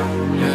Yeah.